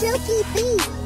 Chuki feet.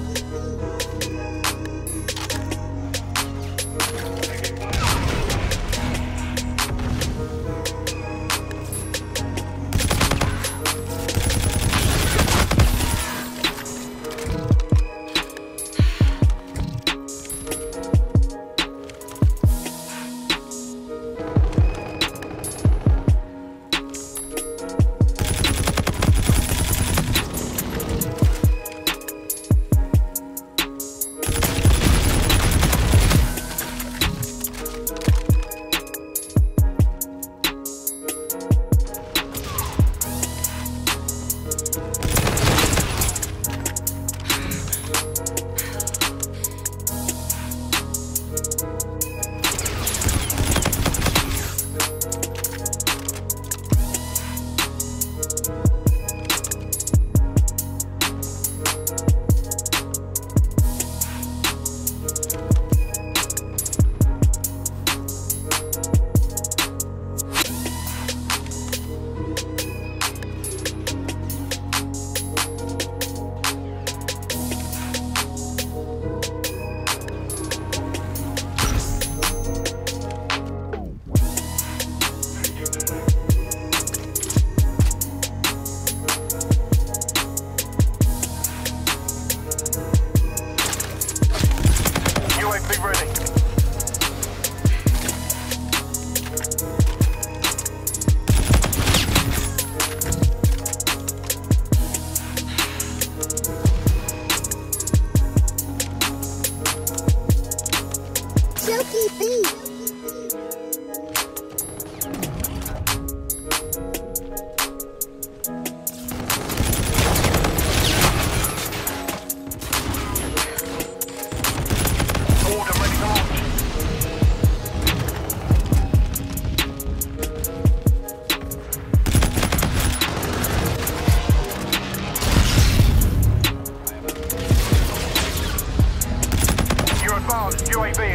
Silky Beat.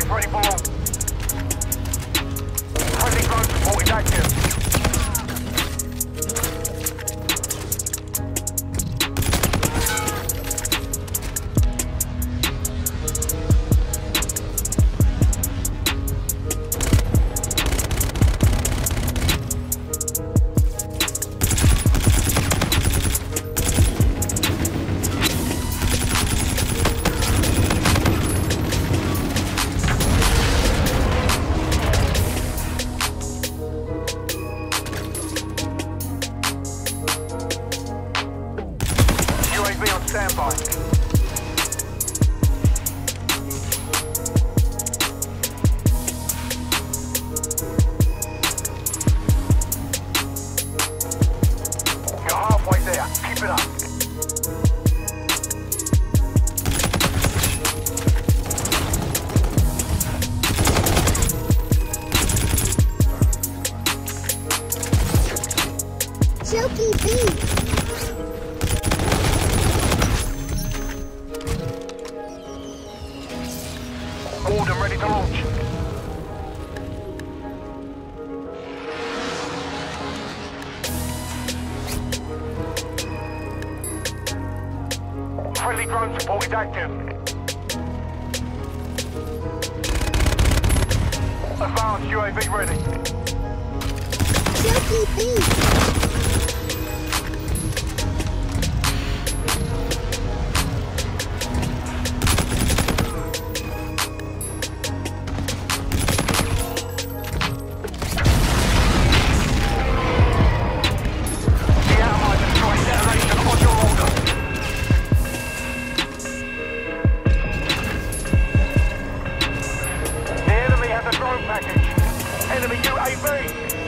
Ready launch. Friendly drone support is active. Is active. Advanced UAV ready. Silky Beat. drone package. Enemy UAV.